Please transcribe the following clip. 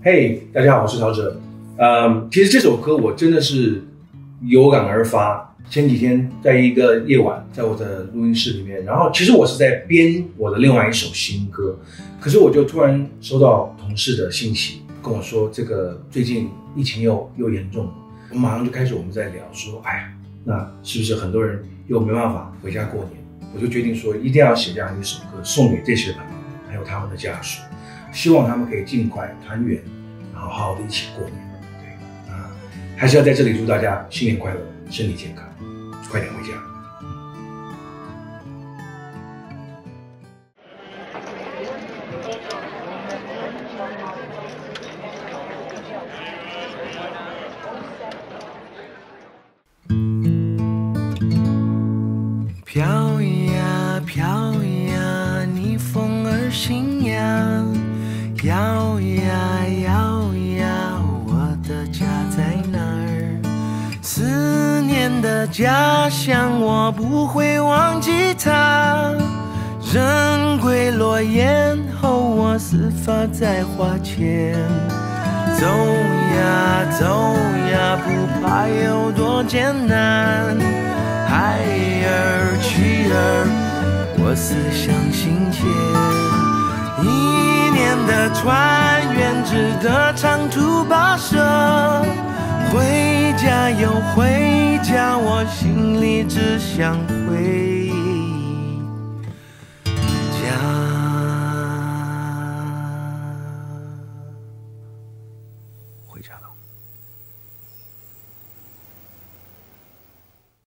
嘿，大家好，我是陶喆。嗯，其实这首歌我真的是有感而发。前几天在一个夜晚，在我的录音室里面，然后其实我是在编我的另外一首新歌，可是我就突然收到同事的信息，跟我说这个最近疫情又又严重，我马上就开始我们在聊，说哎呀，那是不是很多人又没办法回家过年？我就决定说一定要写这样一首歌送给这些朋友，还有他们的家属，希望他们可以尽快团圆，然后好好的一起过年。对啊，还是要在这里祝大家新年快乐，身体健康。快点回家。飘呀飘呀，摇呀摇呀，我的家在哪儿？思念的家乡，我不会忘记它。人归落雁后，我死发在花前。走呀走呀，不怕有多艰难。孩儿妻儿，我思乡心切。船远，值得长途跋涉。回家又回家，我心里只想回家。回家了。